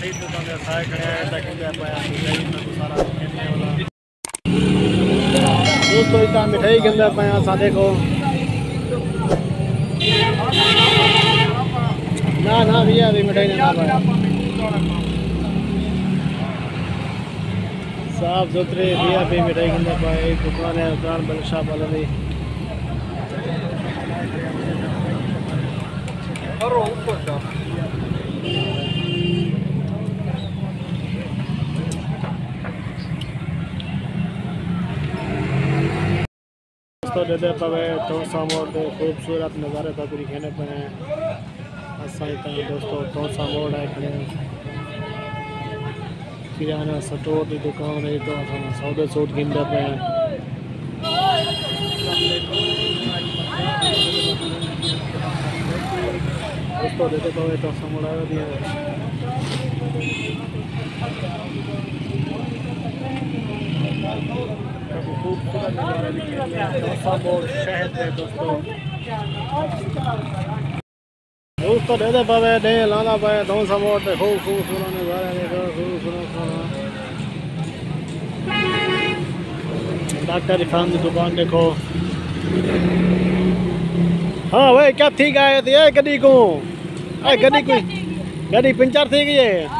दुकान ते खड़े तो सारा खेलने वाला दोस्तों इतना मिठाई के अंदर पाया सा देखो ना ना भैया अभी मिठाई ना साफ़ सुथरे भैया भी मिठाई के अंदर पाए दुकान है दुकान बलशाह वाले दोस्तों देते पवे तो मोड़ के खूबसूरत नज़ारे तकरी खेने पे असाई दोस्तों तो मोड़ है खड़े किराना स्टोर की दुकान है तो असां सौदे सूट गिनते पे हैं। दोस्तों देते पवे तो मोड़ आयो भी है दोस्तों दोस्तों दे दे लाना पाए खूब देखो खूबसूरत डॉक्टर की दुकान देखो। हाँ भाई क्या थी गए थे ये गड्डी को गड्डी गड्डी पंचर थी गई है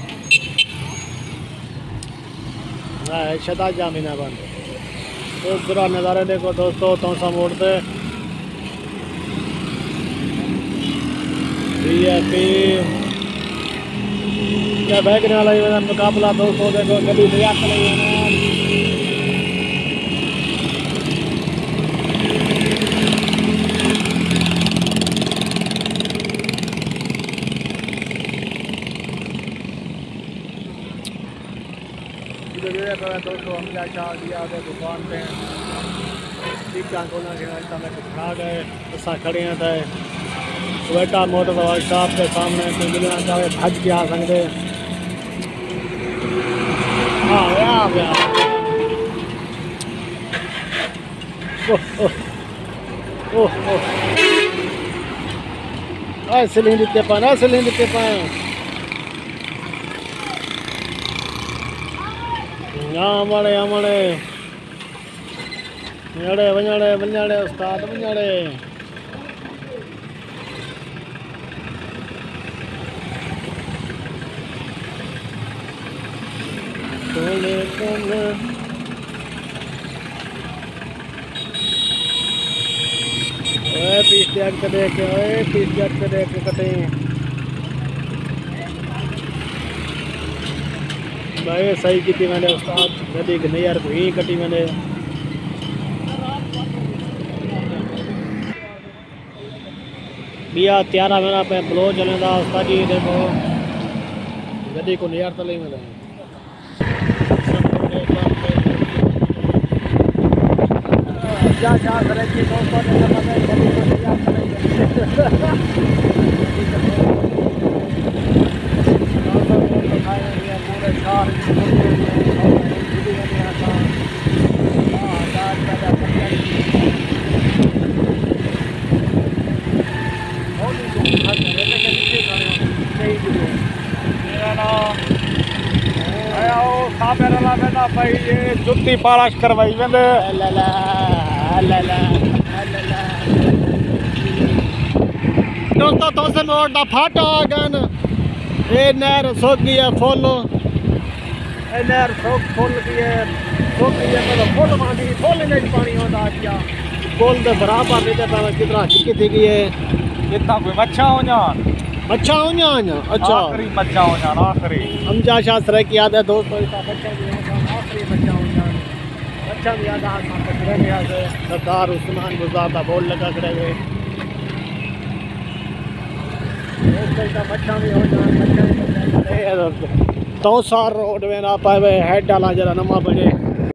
वाला मीना बंद। तो पूरा नज़ारे देखो दोस्तों तो मोड़ से। क्या वाला मुकाबला दोस्तों देखो, कभी मज़ाक करेंगे दोस्तों हम क्या चाह दिया दुकान पे टीका कोना के में खड़ा गए असा खड़े हैं थे स्वेटा मोटर वर्कशॉप के सामने कोई मिलना चाहे, भज के आ सकते हाँ। आ गया। ओह ओह नहीं दिखते पाए दिखते पाए आमड़े आमड़े वञाड़े वञाड़े वञाड़े उस्ताद वञाड़े तोले तोले ओए पीस त्याग के देख ओए पीस त्याग भाई सही की मैंने, उस्ताद। नदी के नहीं यार, भई कटी मैंने। बिया त्यारा मेरा पे ब्लो चलेंदा उस्ताद जी देखो। गड्डी को नियर तले में जा जा, करे की तो को ने है गड्डी को नियर पूरे शहर जुत्ती पालिश करवाई वेंदे दोस्तों तुस रोड दा फाटा गन नहर सुक गई है फुल नहर सुक फुल गई है। सुक गई है मतलब फुल पानी फुल नहीं पानी होता गया पुल दे बराबर नहीं ते कितना चिक्की थी गई है। इतना कोई मच्छा हो जान अच्छा हो ना अच्छा। आखिरी मच्छा हो जान आखिरी। हम शास्त्र की याद है दोस्तों इसका बच्चा भी आखिरी बच्चा हो जाए बच्चा भी याद है खड़े में याद है। सरदार उस्मान गुजार का बोर्ड लगा खड़े हुए बच्चा भी हो जाए बच्चा भी तो सार रोड में ना पाए हेड डाला जरा नमा बजे